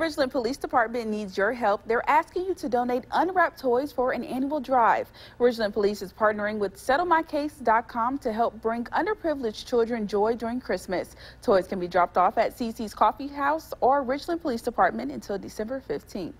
Richland Police Department needs your help. They're asking you to donate unwrapped toys for an annual drive. Richland Police is partnering with SettleMyCase.com to help bring underprivileged children joy during Christmas. Toys can be dropped off at CC's Coffee House or Richland Police Department until December 15th.